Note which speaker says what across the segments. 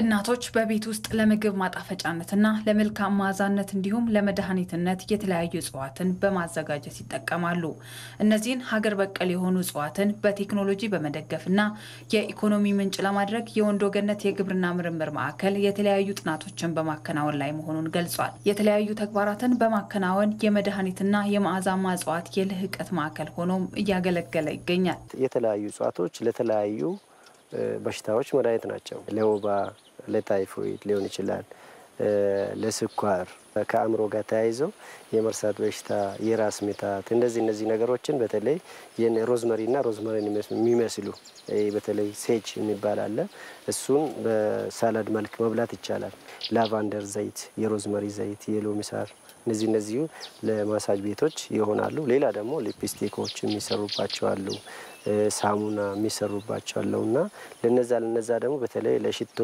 Speaker 1: እናቶች በቤት ውስጥ ለምግብ ማጣፈጫነትና ለመልካም መዓዛነት እንዲሁም ለመድኃኒትነት የተለያዩ እጽዋትን በማዘጋጀት ይጠቀማሉ። እነዚህን ሀገር በቀል የሆኑ እጽዋትን በቴክኖሎጂ በመደገፍና የኢኮኖሚ ምንጭ ለማድረግ የወንዶ ገነት የግብርና ምርምር ማዕከል የተለያዩ ጥናቶችን በማከናወን ላይ መሆኑን ገልጿል። የተለያዩ ተግባራትን በማከናወን የመድኃኒትና የመዓዛማ እጽዋት የልህቀት ማዕከል ሆኖም እያገለገለ ይገኛል።
Speaker 2: የተለያዩ እጽዋቶች ለተለያዩ በሽታዎች መድኃኒት ናቸው። ለወባ፣ ለታይፎይድ ሊሆን ይችላል፣ ለስኳር፣ ከአእምሮ ጋር ተያይዘው የመርሳት በሽታ፣ የራስ ምታት እንደዚህ እነዚህ ነገሮችን በተለይ rosemary ና rosemary ን የሚመስሉ በተለይ sage የሚባል አለ። እሱን በ salad መልክ መብላት ይቻላል። lavender ዘይት፣ የ rosemary ዘይት፣ የሎሚ ሳር እነዚህ እነዚሁ ለማሳጅ ቤቶች ይሆናሉ። ሌላ ደግሞ ሊፕስቲኮች የሚሰሩባቸው አሉ ሳሙና የሚሰሩባቸው አለው እና ለነዛ ለነዛ ደግሞ በተለይ ለሽቶ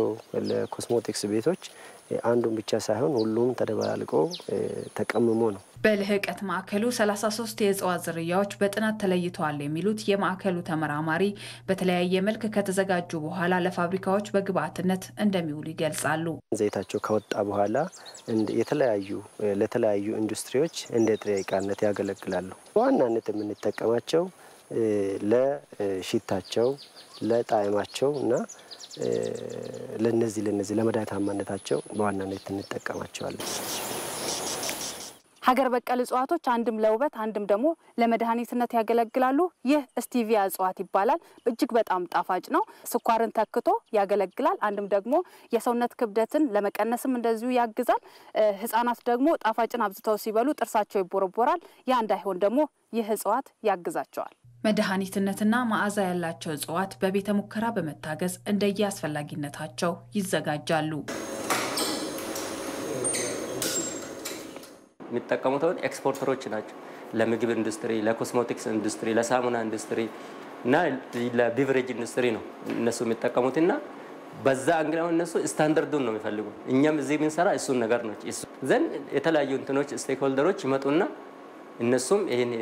Speaker 2: ለኮስሞቲክስ ቤቶች አንዱን ብቻ ሳይሆን ሁሉም ተደባልቆ ተቀምሞ ነው።
Speaker 1: በልህቀት ማዕከሉ 33 የእጽዋት ዝርያዎች በጥናት ተለይተዋል የሚሉት የማዕከሉ ተመራማሪ በተለያየ መልክ ከተዘጋጁ በኋላ ለፋብሪካዎች በግብአትነት እንደሚውሉ ይገልጻሉ።
Speaker 2: ዘይታቸው ከወጣ በኋላ የተለያዩ ለተለያዩ ኢንዱስትሪዎች እንደ ጥሬ ዕቃነት ያገለግላሉ። በዋናነት የምንጠቀማቸው ለሽታቸው፣ ለጣዕማቸው እና ለነዚህ ለነዚህ ለመድኃኒታማነታቸው በዋናነት እንጠቀማቸዋለን።
Speaker 3: ሀገር በቀል እጽዋቶች አንድም ለውበት አንድም ደግሞ ለመድኃኒትነት ያገለግላሉ። ይህ ስቲቪያ እጽዋት ይባላል። እጅግ በጣም ጣፋጭ ነው። ስኳርን ተክቶ ያገለግላል። አንድም ደግሞ የሰውነት ክብደትን ለመቀነስም እንደዚሁ ያግዛል። ሕጻናት ደግሞ ጣፋጭን አብዝተው ሲበሉ ጥርሳቸው ይቦረቦራል። ያ እንዳይሆን ደግሞ ይህ እጽዋት ያግዛቸዋል።
Speaker 1: መድኃኒትነትና መዓዛ ያላቸው እጽዋት በቤተ ሙከራ በመታገዝ እንደየ አስፈላጊነታቸው ይዘጋጃሉ።
Speaker 4: የሚጠቀሙት አሁን exporter ኦች ናቸው። ለምግብ ኢንዱስትሪ፣ ለኮስሞቲክስ ኢንዱስትሪ፣ ለሳሙና ኢንዱስትሪ እና ለ beverage ኢንዱስትሪ ነው እነሱ የሚጠቀሙት እና በዛ እንግዲህ አሁን እነሱ ስታንዳርዱን ነው የሚፈልጉ። እኛም እዚህ የምንሰራ እሱን ነገር ነው ዘንድ የተለያዩ እንትኖች stakeholder ኦች ይመጡና እነሱም ይህን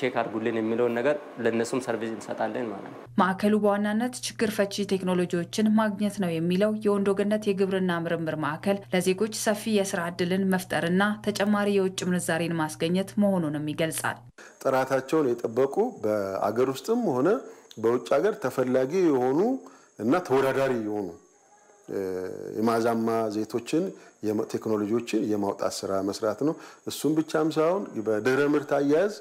Speaker 4: check አድርጉልን የሚለውን ነገር ለእነሱም service እንሰጣለን ማለት ነው።
Speaker 1: ማዕከሉ በዋናነት ችግር ፈቺ ቴክኖሎጂዎችን ማግኘት ነው የሚለው የወንዶ ገነት የግብርና ምርምር ማዕከል ለዜጎች ሰፊ የስራ ዕድልን መፍጠርና ተጨማሪ የውጭ ምንዛሬን ማስገኘት መሆኑንም ይገልጻል።
Speaker 5: ጥራታቸውን የጠበቁ በአገር ውስጥም ሆነ በውጭ ሀገር ተፈላጊ የሆኑ እና ተወዳዳሪ የሆኑ የመዓዛማ ዘይቶችን ቴክኖሎጂዎችን የማውጣት ስራ መስራት ነው። እሱም ብቻም ሳይሆን በድህረ ምርት አያያዝ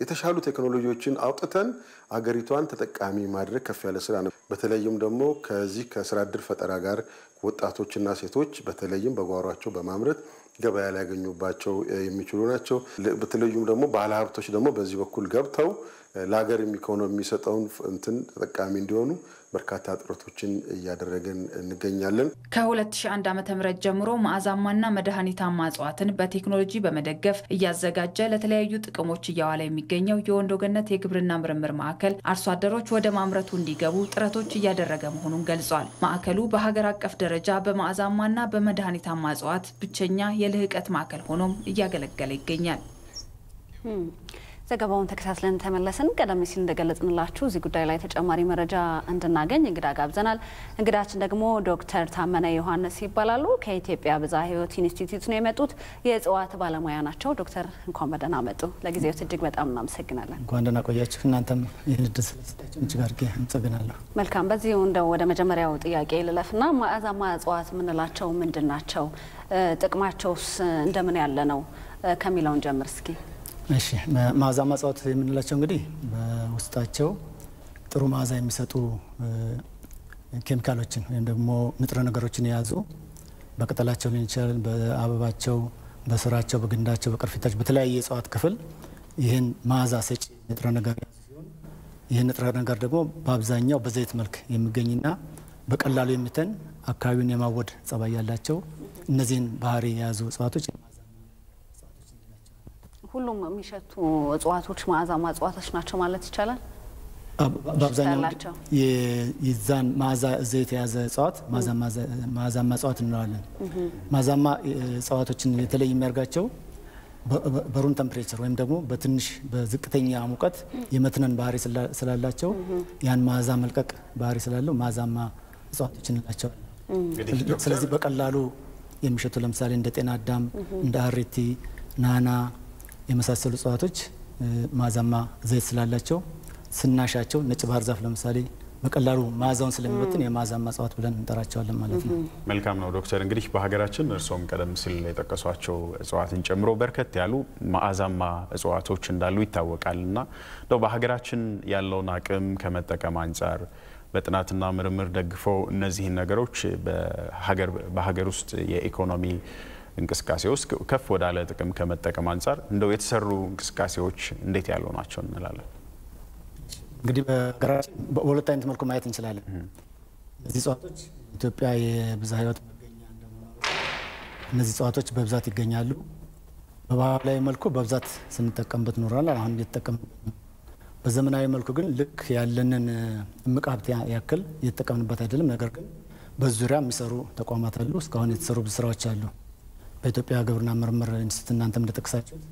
Speaker 5: የተሻሉ ቴክኖሎጂዎችን አውጥተን አገሪቷን ተጠቃሚ ማድረግ ከፍ ያለ ስራ ነው። በተለይም ደግሞ ከዚህ ከስራ እድል ፈጠራ ጋር ወጣቶችና ሴቶች በተለይም በጓሯቸው በማምረት ገበያ ሊያገኙባቸው የሚችሉ ናቸው። በተለይም ደግሞ ባለሀብቶች ደግሞ በዚህ በኩል ገብተው ለሀገር የሚሆነው የሚሰጠውን እንትን ተጠቃሚ እንዲሆኑ በርካታ ጥረቶችን እያደረገን እንገኛለን።
Speaker 1: ከ2001 ዓ ም ጀምሮ መዓዛማና መድኃኒታማ እጽዋትን በቴክኖሎጂ በመደገፍ እያዘጋጀ ለተለያዩ ጥቅሞች እያዋለ የሚገኘው የወንዶ ገነት የግብርና ምርምር ማዕከል አርሶ አደሮች ወደ ማምረቱ እንዲገቡ ጥረቶች እያደረገ መሆኑን ገልጿል። ማዕከሉ በሀገር አቀፍ ደረጃ በመዓዛማና በመድኃኒታማ እጽዋት ብቸኛ የልህቀት ማዕከል ሆኖም እያገለገለ ይገኛል።
Speaker 3: ዘገባውን ተከታትለን ተመለስን። ቀደም ሲል እንደገለጽንላችሁ እዚህ ጉዳይ ላይ ተጨማሪ መረጃ እንድናገኝ እንግዳ ጋብዘናል። እንግዳችን ደግሞ ዶክተር ታመነ ዮሐንስ ይባላሉ። ከኢትዮጵያ ብዝሃ ሕይወት ኢንስቲትዩት ነው የመጡት። የእጽዋት ባለሙያ ናቸው። ዶክተር እንኳን በደህና መጡ። ለጊዜው እጅግ በጣም እናመሰግናለን።
Speaker 6: እንኳን ደህና ቆያችሁ። እናንተም ይህን እድል ስለሰጣችሁ እጅግ አድርጌ አመሰግናለሁ።
Speaker 3: መልካም። በዚሁ እንደው ወደ መጀመሪያው ጥያቄ ልለፍና መዓዛማ እጽዋት የምንላቸው ምንድን ናቸው? ጥቅማቸውስ እንደምን ያለ ነው ከሚለውን ጀምር እስኪ።
Speaker 6: እሺ መዓዛማ እጽዋት የምንላቸው እንግዲህ በውስጣቸው ጥሩ መዓዛ የሚሰጡ ኬሚካሎችን ወይም ደግሞ ንጥረ ነገሮችን የያዙ በቅጠላቸው ሊሆን ይችላል፣ በአበባቸው፣ በስራቸው፣ በግንዳቸው፣ በቅርፊታቸው በተለያየ የእጽዋት ክፍል ይህን መዓዛ ሰጪ ንጥረ ነገር የያዙ ንጥረ ነገር ደግሞ በአብዛኛው በዘይት መልክ የሚገኝና በቀላሉ የሚተን አካባቢውን የማወድ ጸባይ ያላቸው እነዚህን ባህሪ የያዙ እጽዋቶች
Speaker 3: ሁሉም የሚሸቱ እጽዋቶች መዓዛማ እጽዋቶች ናቸው ማለት ይቻላል።
Speaker 6: በአብዛኛው የዛን መዓዛ ዘይት የያዘ እጽዋት መዓዛማ እጽዋት እንለዋለን። መዓዛማ እጽዋቶችን የተለይ የሚያደርጋቸው በሩም ተምፕሬቸር ወይም ደግሞ በትንሽ በዝቅተኛ ሙቀት የመትነን ባህሪ ስላላቸው ያን መዓዛ መልቀቅ ባህሪ ስላለው መዓዛማ እጽዋቶች እንላቸዋለን። ስለዚህ በቀላሉ የሚሸቱ ለምሳሌ እንደ ጤና አዳም፣ እንደ አሬቲ፣ ናና የመሳሰሉ እጽዋቶች መዓዛማ ዘይት ስላላቸው ስናሻቸው ነጭ ባህር ዛፍ ለምሳሌ በቀላሉ መዓዛውን ስለሚበትን የመዓዛማ እጽዋት ብለን እንጠራቸዋለን ማለት ነው።
Speaker 7: መልካም ነው ዶክተር። እንግዲህ በሀገራችን እርስዎም ቀደም ሲል የጠቀሷቸው እጽዋትን ጨምሮ በርከት ያሉ መዓዛማ እጽዋቶች እንዳሉ ይታወቃል እና እንደው በሀገራችን ያለውን አቅም ከመጠቀም አንጻር በጥናትና ምርምር ደግፈው እነዚህን ነገሮች በሀገር ውስጥ የኢኮኖሚ እንቅስቃሴ ውስጥ ከፍ ወዳለ ጥቅም ከመጠቀም አንጻር እንደው የተሰሩ እንቅስቃሴዎች እንዴት ያሉ ናቸው እንላለን?
Speaker 6: እንግዲህ በሀገራችን በሁለት አይነት መልኩ ማየት እንችላለን። እነዚህ እጽዋቶች ኢትዮጵያ መገኛ እንደመሆኑ እነዚህ እጽዋቶች በብዛት ይገኛሉ። በባህላዊ መልኩ በብዛት ስንጠቀምበት ኖረናል። አሁን እየተጠቀምበት ነው። በዘመናዊ መልኩ ግን ልክ ያለንን እምቅ ሀብት ያክል እየተጠቀምንበት አይደለም። ነገር ግን በዙሪያ የሚሰሩ ተቋማት አሉ። እስካሁን የተሰሩ ብዙ ስራዎች አሉ። በኢትዮጵያ ግብርና ምርምር ኢንስቲትዩት እናንተም እንደጠቀሳችሁት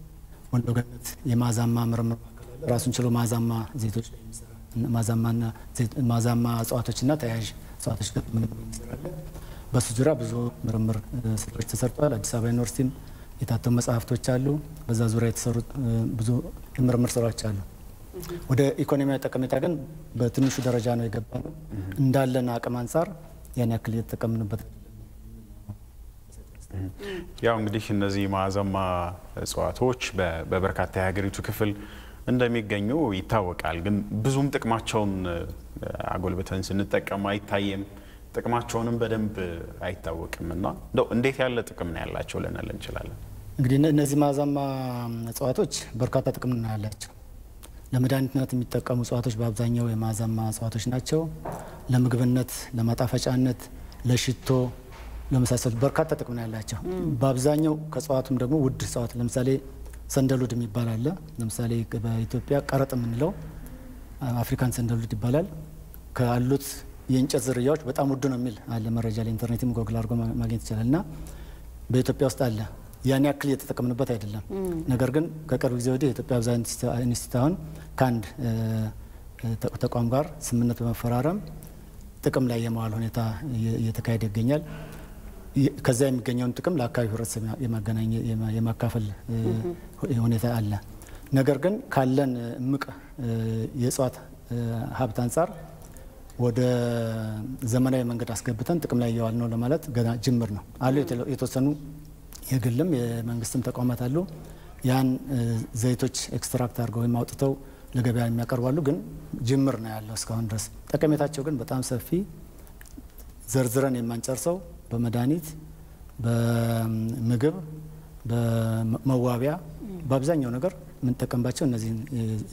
Speaker 6: ወንዶ ገነት የመዓዛማ ምርምር ራሱን ችሎ መዓዛማ ዘይቶች መዓዛማ እጽዋቶችና ተያያዥ እጽዋቶች ጋር በሱ ዙሪያ ብዙ ምርምር ስራዎች ተሰርተዋል። አዲስ አበባ ዩኒቨርሲቲም የታተሙ መጽሐፍቶች አሉ። በዛ ዙሪያ የተሰሩ ብዙ የምርምር ስራዎች አሉ። ወደ ኢኮኖሚያዊ ጠቀሜታ ግን በትንሹ ደረጃ ነው የገባ ነው። እንዳለን አቅም አንጻር ያን ያክል እየተጠቀምንበት
Speaker 7: ያው እንግዲህ እነዚህ መዓዛማ እጽዋቶች በበርካታ የሀገሪቱ ክፍል እንደሚገኙ ይታወቃል። ግን ብዙም ጥቅማቸውን አጎልብተን ስንጠቀም አይታየም። ጥቅማቸውንም በደንብ አይታወቅም እና እንደው እንዴት ያለ ጥቅም ነው ያላቸው ልንል እንችላለን?
Speaker 6: እንግዲህ እነዚህ መዓዛማ እጽዋቶች በርካታ ጥቅም ነው ያላቸው። ለመድኃኒትነት የሚጠቀሙ እጽዋቶች በአብዛኛው የመዓዛማ እጽዋቶች ናቸው። ለምግብነት፣ ለማጣፈጫነት፣ ለሽቶ ለመሳሰሉት በርካታ ጥቅም ነው ያላቸው። በአብዛኛው ከእጽዋቱም ደግሞ ውድ እጽዋት ለምሳሌ sandalwood የሚባል አለ። ለምሳሌ በኢትዮጵያ ቀረጥ የምንለው African sandalwood ይባላል። ካሉት የእንጨት ዝርያዎች በጣም ውድ ነው የሚል አለ መረጃ ላይ ኢንተርኔትም ጎግል አድርጎ ማግኘት ይችላል። እና በኢትዮጵያ ውስጥ አለ። ያን ያክል እየተጠቀምንበት አይደለም። ነገር ግን ከቅርብ ጊዜ ወዲህ የኢትዮጵያ ብዝሃ ኢንስቲትዩት አሁን ከአንድ ተቋም ጋር ስምምነት በመፈራረም ጥቅም ላይ የመዋል ሁኔታ እየተካሄደ ይገኛል። ከዛ የሚገኘውን ጥቅም ለአካባቢ ህብረተሰብ የማካፈል ሁኔታ አለ። ነገር ግን ካለን እምቅ የእጽዋት ሀብት አንጻር ወደ ዘመናዊ መንገድ አስገብተን ጥቅም ላይ እየዋል ነው ለማለት ገና ጅምር ነው አሉ። የተወሰኑ የግልም የመንግስትም ተቋማት አሉ። ያን ዘይቶች extract አድርገው ወይም አውጥተው ለገበያ የሚያቀርባሉ። ግን ጅምር ነው ያለው እስካሁን ድረስ። ጠቀሜታቸው ግን በጣም ሰፊ ዘርዝረን የማንጨርሰው በመድኃኒት፣ በምግብ፣ በመዋቢያ በአብዛኛው ነገር የምንጠቀምባቸው እነዚህን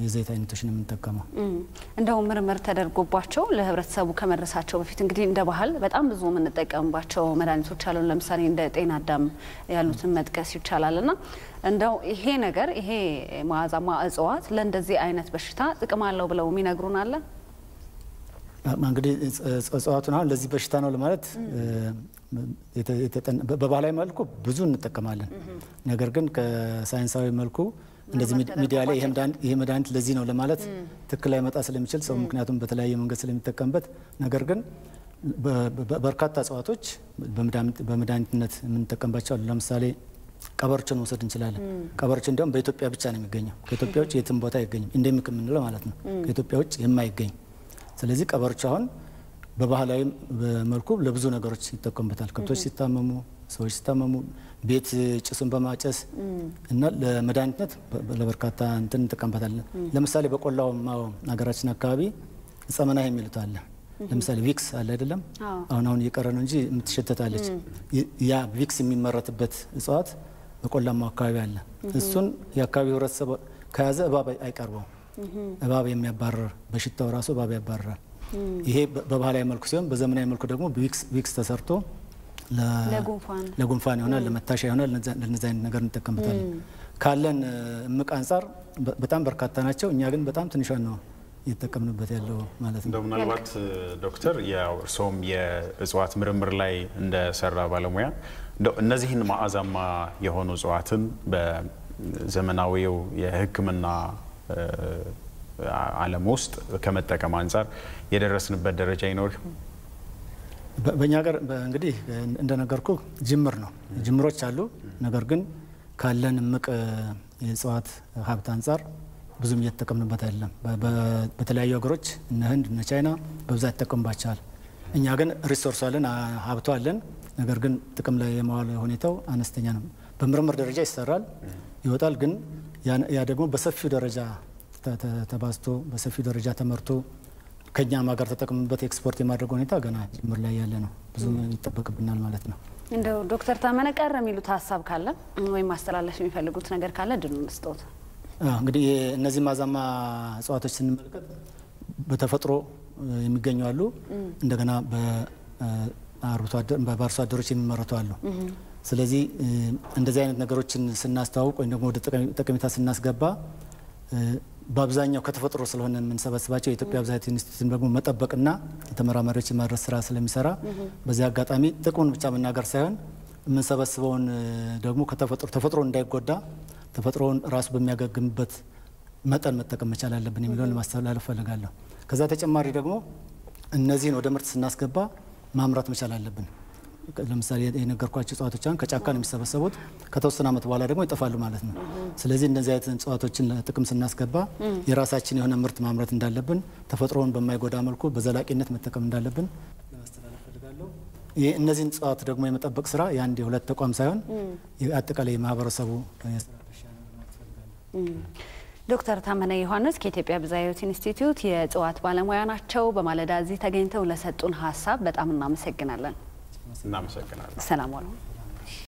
Speaker 6: የዘይት አይነቶች ነው የምንጠቀመው።
Speaker 3: እንደውም ምርምር ተደርጎባቸው ለህብረተሰቡ ከመድረሳቸው በፊት እንግዲህ እንደ ባህል በጣም ብዙ የምንጠቀምባቸው መድኃኒቶች አሉ። ለምሳሌ እንደ ጤና አዳም ያሉትን መጥቀስ ይቻላል። እና እንደው ይሄ ነገር ይሄ መዓዛማ እጽዋት ለእንደዚህ አይነት በሽታ ጥቅም አለው ብለው የሚነግሩን አለ?
Speaker 6: እንግዲህ እጽዋቱን አሁን ለዚህ በሽታ ነው ለማለት በባህላዊ መልኩ ብዙ እንጠቀማለን። ነገር ግን ከሳይንሳዊ መልኩ እንደዚህ ሚዲያ ላይ ይሄ መድኃኒት ለዚህ ነው ለማለት ትክክል ላይመጣ ስለሚችል ሰው ምክንያቱም በተለያየ መንገድ ስለሚጠቀምበት፣ ነገር ግን በርካታ እጽዋቶች በመድኃኒትነት የምንጠቀምባቸው አሉ። ለምሳሌ ቀበሮችን መውሰድ እንችላለን። ቀበሮች እንዲያውም በኢትዮጵያ ብቻ ነው የሚገኘው። ከኢትዮጵያ ውጭ የትም ቦታ አይገኝም። endemic የምንለው ማለት ነው፣ ከኢትዮጵያ ውጭ የማይገኝ ስለዚህ ቀበሮች አሁን በባህላዊ መልኩ ለብዙ ነገሮች ይጠቀሙበታል። ከብቶች ሲታመሙ፣ ሰዎች ሲታመሙ ቤት ጭሱን በማጨስ እና ለመድኃኒትነት ለበርካታ እንትን እንጠቀምበታለን። ለምሳሌ በቆላማው ሀገራችን አካባቢ ጸመና የሚሉት አለ። ለምሳሌ Vicks አለ አይደለም? አሁን አሁን እየቀረ ነው እንጂ የምትሸተታለች። ያ ቪክስ የሚመረትበት እጽዋት በቆላማው አካባቢ አለ። እሱን የአካባቢው ህብረተሰብ ከያዘ እባብ አይቀርበው እባብ የሚያባረር በሽታው ራሱ እባብ ያባርራል። ይሄ በባህላዊ መልኩ ሲሆን በዘመናዊ መልኩ ደግሞ ቪክስ ተሰርቶ ለጉንፋን ይሆናል፣ ለመታሻ ይሆናል። ለነዚ አይነት ነገር እንጠቀምበታለን። ካለን እምቅ አንጻር በጣም በርካታ ናቸው። እኛ ግን በጣም ትንሿን ነው እየተጠቀምንበት ያለው ማለት ነው።
Speaker 7: እንደው ምናልባት ዶክተር ያው እርስዎም የእጽዋት ምርምር ላይ እንደሰራ ባለሙያ እንደው እነዚህን መዓዛማ የሆኑ እጽዋትን በዘመናዊው የሕክምና ዓለም ውስጥ ከመጠቀም አንጻር የደረስንበት ደረጃ ይኖር?
Speaker 6: በእኛ ሀገር እንግዲህ እንደነገርኩ ጅምር ነው፣ ጅምሮች አሉ። ነገር ግን ካለን እምቅ የእጽዋት ሀብት አንጻር ብዙም እየተጠቀምንበት አይደለም። በተለያዩ ሀገሮች እነ ህንድ እነ ቻይና በብዛት ይጠቀሙባቸዋል። እኛ ግን resource አለን፣ ሀብቱ አለን። ነገር ግን ጥቅም ላይ የመዋል ሁኔታው አነስተኛ ነው። በምርምር ደረጃ ይሰራል፣ ይወጣል። ግን ያ ደግሞ በሰፊው ደረጃ ተባዝቶ በሰፊው ደረጃ ተመርቶ ከኛም ሀገር ተጠቅመንበት ኤክስፖርት የማድረግ ሁኔታ ገና ጅምር ላይ ያለ ነው። ብዙ ይጠበቅብናል ማለት ነው።
Speaker 3: እንደው ዶክተር ታመነ ቀረ የሚሉት ሀሳብ ካለ ወይም ማስተላለፍ የሚፈልጉት ነገር ካለ ድሉን ስጦት።
Speaker 6: እንግዲህ እነዚህ ማዛማ እጽዋቶች ስንመለከት በተፈጥሮ የሚገኙ አሉ፣ እንደገና በአርሶ አደሮች የሚመረቱ አሉ። ስለዚህ እንደዚህ አይነት ነገሮችን ስናስተዋውቅ ወይም ደግሞ ወደ ጠቀሜታ ስናስገባ በአብዛኛው ከተፈጥሮ ስለሆነ የምንሰበስባቸው የኢትዮጵያ ብዝሃ ሕይወት ኢንስቲትዩትን ደግሞ መጠበቅና ተመራማሪዎች የማድረስ ስራ ስለሚሰራ በዚህ አጋጣሚ ጥቅሙን ብቻ መናገር ሳይሆን የምንሰበስበውን ደግሞ ከተፈጥሮ ተፈጥሮ እንዳይጎዳ ተፈጥሮውን ራሱ በሚያገግምበት መጠን መጠቀም መቻል አለብን የሚለውን ለማስተላለፍ ፈልጋለሁ። ከዛ ተጨማሪ ደግሞ እነዚህን ወደ ምርት ስናስገባ ማምራት መቻል አለብን። ለምሳሌ የነገርኳቸው እጽዋቶች አሁን ከጫካ ነው የሚሰበሰቡት። ከተወሰነ ዓመት በኋላ ደግሞ ይጠፋሉ ማለት ነው። ስለዚህ እንደዚህ አይነት እጽዋቶችን ለጥቅም ስናስገባ የራሳችን የሆነ ምርት ማምረት እንዳለብን፣ ተፈጥሮውን በማይጎዳ መልኩ በዘላቂነት መጠቀም እንዳለብን እነዚህን እጽዋት ደግሞ የመጠበቅ ስራ የአንድ የሁለት ተቋም ሳይሆን አጠቃላይ የማህበረሰቡ
Speaker 3: ዶክተር ታመነ ዮሐንስ ከኢትዮጵያ ብዝሃ ሕይወት ኢንስቲትዩት የእጽዋት ባለሙያ ናቸው። በማለዳ እዚህ ተገኝተው ለሰጡን ሀሳብ በጣም እናመሰግናለን።
Speaker 7: እናመሰግናለን።
Speaker 3: ሰላም ዋሉ።